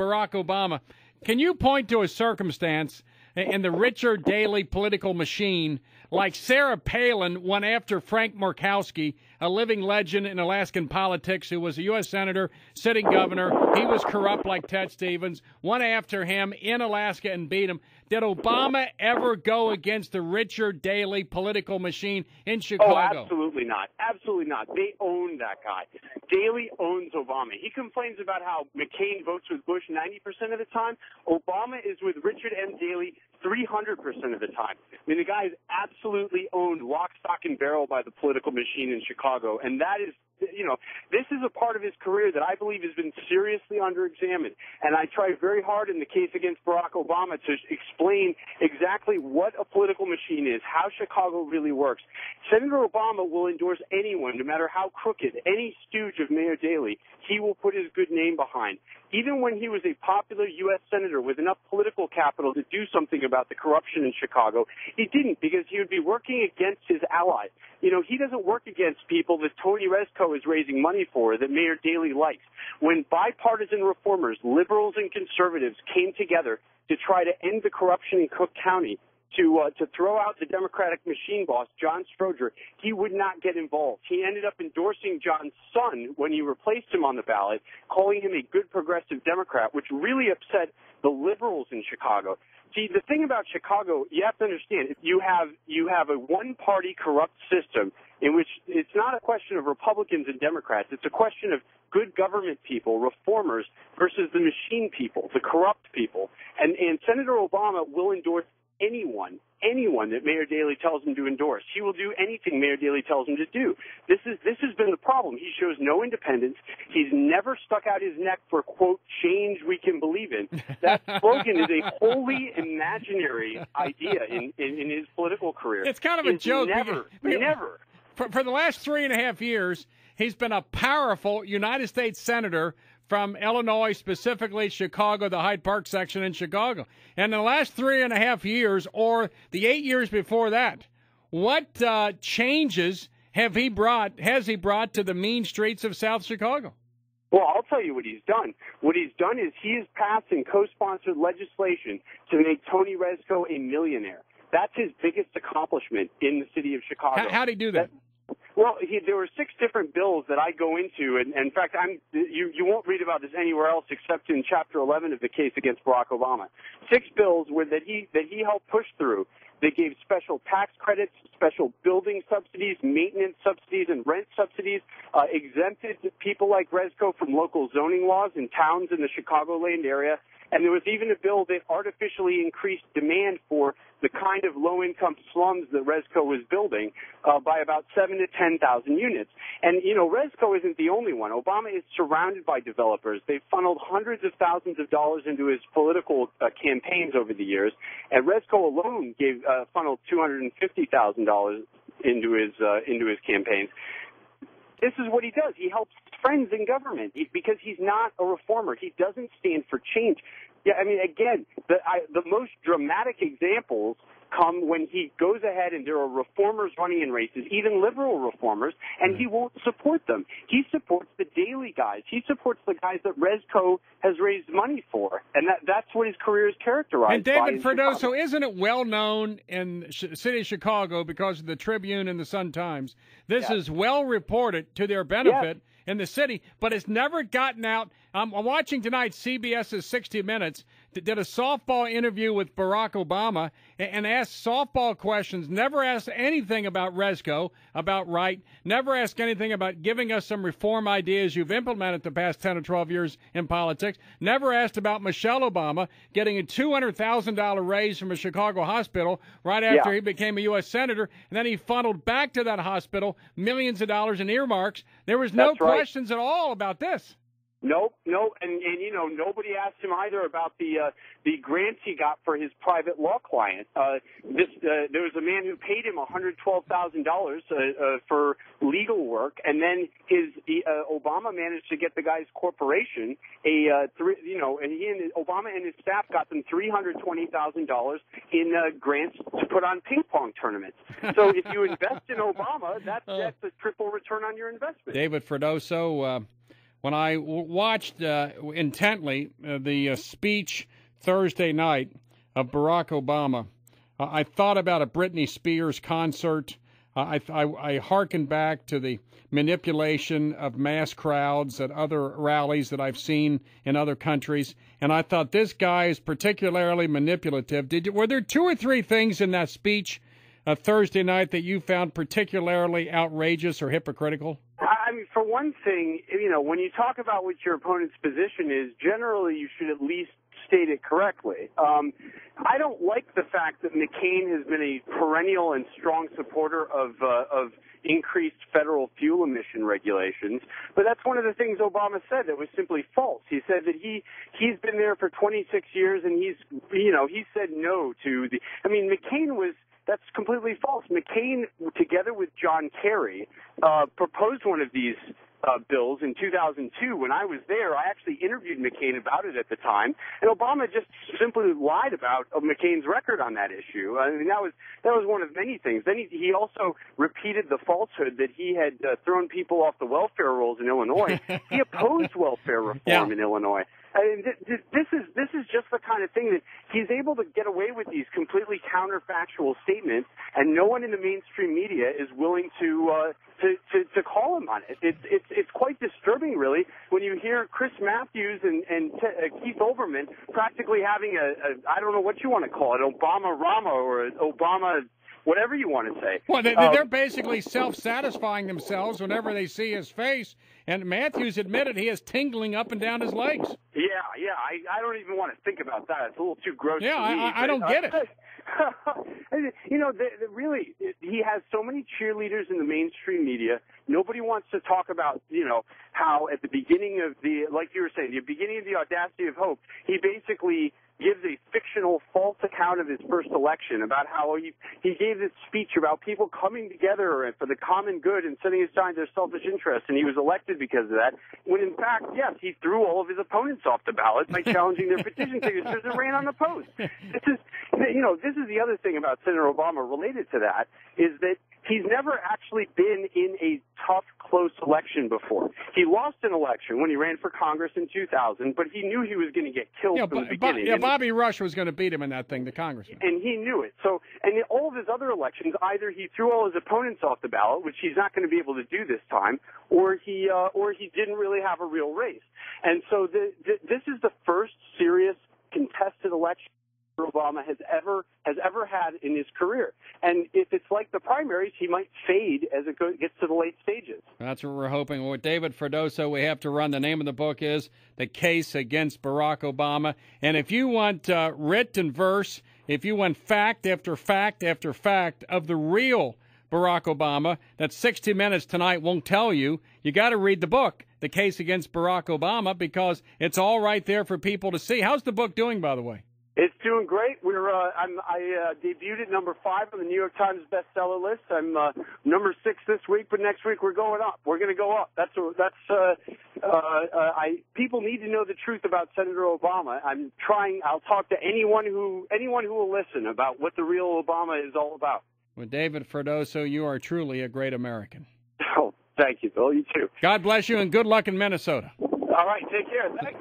Barack Obama. Can you point to a circumstance in the Richard Daley political machine like Sarah Palin went after Frank Murkowski, a living legend in Alaskan politics who was a U.S. Senator, sitting governor. He was corrupt like Ted Stevens, went after him in Alaska and beat him. Did Obama ever go against the Richard Daley political machine in Chicago? Oh, Chicago? absolutely not. Absolutely not. They own that guy. Daley owns Obama. He complains about how McCain votes with Bush 90% of the time. Obama is with Richard M. Daley 300% of the time. I mean, the guy is absolutely owned lock, stock, and barrel by the political machine in Chicago. And that is, you know, this is a part of his career that I believe has been seriously underexamined. And I try very hard in the case against Barack Obama to explain exactly what a political machine is, how Chicago really works. Senator Obama will endorse anyone, no matter how crooked, any stooge of Mayor Daley, he will put his good name behind. Even when he was a popular U.S. Senator with enough political capital to do something about the corruption in Chicago, he didn't because he would be working against his allies. You know, he doesn't work against people that Tony Rezko is raising money for that Mayor Daley likes. When bipartisan reformers, liberals and conservatives came together to try to end the corruption in Cook County, to uh, to throw out the Democratic machine boss, John Stroger, he would not get involved. He ended up endorsing John's son when he replaced him on the ballot, calling him a good progressive Democrat, which really upset the liberals in Chicago. See, the thing about Chicago, you have to understand, you have you have a one-party corrupt system in which it's not a question of Republicans and Democrats. It's a question of good government people, reformers, versus the machine people, the corrupt people. And and Senator Obama will endorse anyone, anyone that Mayor Daley tells him to endorse. He will do anything Mayor Daley tells him to do. This is this has been the problem. He shows no independence. He's never stuck out his neck for quote change we can believe in. That slogan is a wholly imaginary idea in, in, in his political career. It's kind of a It's joke. Never, never. For, for the last three and a half years, he's been a powerful United States Senator from Illinois, specifically Chicago, the Hyde Park section in Chicago. And in the last three and a half years, or the eight years before that, what uh, changes have he brought, has he brought to the mean streets of South Chicago? Well, I'll tell you what he's done. What he's done is he has passed and co-sponsored legislation to make Tony Rezko a millionaire. That's his biggest accomplishment in the city of Chicago. How, how'd he do that? Well, he, there were six different bills that I go into, and, and in fact, I'm you you won't read about this anywhere else except in Chapter 11 of the case against Barack Obama. Six bills were that he that he helped push through. They gave special tax credits, special building subsidies, maintenance subsidies, and rent subsidies. Uh, exempted people like Rezko from local zoning laws in towns in the Chicagoland area. And there was even a bill that artificially increased demand for the kind of low-income slums that Rezko was building uh, by about seven to ten thousand units. And you know, Rezko isn't the only one. Obama is surrounded by developers. They've funneled hundreds of thousands of dollars into his political uh, campaigns over the years, and Rezko alone gave uh, funneled two hundred and fifty thousand dollars into his uh, into his campaigns this is what he does. He helps friends in government because he's not a reformer. He doesn't stand for change. Yeah, I mean, again, the I, the most dramatic examples come when he goes ahead and there are reformers running in races, even liberal reformers, and he won't support them. He supports the Daley guys. He supports the guys that Rezko has raised money for, and that that's what his career is characterized And. David Chicago. isn't it well known in the city of Chicago because of the Tribune and the Sun Times? This Yeah. is well reported to their benefit in the city, but it's never gotten out. Um, I'm watching tonight CBS's 60 Minutes that did a softball interview with Barack Obama and, asked softball questions. Never asked anything about Rezko, about Wright, Never asked anything about giving us some reform ideas you've implemented the past 10 or 12 years in politics. Never asked about Michelle Obama getting a $200,000 raise from a Chicago hospital right after Yeah. he became a U.S. Senator. And then he funneled back to that hospital millions of dollars in earmarks. There was no right. questions at all about this. Nope, nope, and and you know nobody asked him either about the uh, the grants he got for his private law client. Uh, this uh, there was a man who paid him one hundred twelve thousand dollars uh, uh, for legal work, and then his uh, Obama managed to get the guy's corporation a uh, three, you know, and he and Obama and his staff got them three hundred twenty thousand dollars in uh, grants to put on ping pong tournaments. So if you invest in Obama, that's that's a triple return on your investment. David Freddoso, uh, when I watched uh, intently uh, the uh, speech Thursday night of Barack Obama, uh, I thought about a Britney Spears concert. Uh, I, I, I hearkened back to the manipulation of mass crowds at other rallies that I've seen in other countries, and I thought this guy is particularly manipulative. Did were there two or three things in that speech uh, Thursday night that you found particularly outrageous or hypocritical? For one thing, you know, when you talk about what your opponent's position is, generally you should at least state it correctly. Um, I don't like the fact that McCain has been a perennial and strong supporter of uh, of increased federal fuel emission regulations, but that's one of the things Obama said that was simply false. He said that he he's been there for 26 years and he's you know he said no to the. I mean, McCain was that's completely false. McCain, together with John Kerry, uh, proposed one of these uh, bills in 2002. When I was there, I actually interviewed McCain about it at the time, and Obama just simply lied about uh, McCain's record on that issue. I mean, that was that was one of many things. Then he, he also repeated the falsehood that he had uh, thrown people off the welfare rolls in Illinois. he opposed welfare reform Yeah. in Illinois. I mean, th- th- this is this is just the kind of thing that he's able to get away with these completely counterfactual statements, and no one in the mainstream media is willing to uh, to, to to call him on it. It's it's it's quite disturbing, really, when you hear Chris Matthews and and T- uh, Keith Olbermann practically having a, a I don't know what you want to call it, Obama Rama or Obama whatever you want to say. Well, they, Um, they're basically self-satisfying themselves whenever they see his face. And Matthews admitted he is tingling up and down his legs. Yeah, yeah. I I don't even want to think about that. It's a little too gross. Yeah, I- me, I- I don't uh, get it. you know, the, the, really, he has so many cheerleaders in the mainstream media. Nobody wants to talk about, you know, how at the beginning of the, like you were saying, the beginning of the audacity of hope, he basically gives a fictional false account of his first election about how he he gave this speech about people coming together for the common good and setting aside their selfish interests and he was elected because of that when in fact yes he threw all of his opponents off the ballot by challenging their petition signatures and ran on the post. This is you know this is the other thing about Senator Obama related to that is that he's never actually been in a election before. He lost an election when he ran for Congress in 2000, but he knew he was going to get killed Yeah, from the beginning. yeah, Bobby Rush was going to beat him in that thing, the congressman. and he knew it. So, and in all of his other elections, either he threw all his opponents off the ballot, which he's not going to be able to do this time, or he, uh, or he didn't really have a real race. And so, the, the, this is the first serious contested election Obama has ever has ever had in his career. And if it's like the primaries, he might fade as it gets to the late stages. That's what we're hoping. With David Freddoso, we have to run. The name of the book is The Case Against Barack Obama. And if you want uh, writ and verse, if you want fact after fact after fact of the real Barack Obama that 60 Minutes tonight won't tell you, you got to read the book, The Case Against Barack Obama, because it's all right there for people to see. How's the book doing, by the way? It's doing great. We're uh, I'm, I uh, debuted at number five on the New York Times bestseller list. I'm uh, number six this week, but next week we're going up. We're going to go up. That's a, that's uh, uh, uh, I people need to know the truth about Senator Obama. I'm trying. I'll talk to anyone who anyone who will listen about what the real Obama is all about. With David Freddoso, you are truly a great American. Oh, thank you, Bill. You too. God bless you and good luck in Minnesota. All right, take care. Thanks.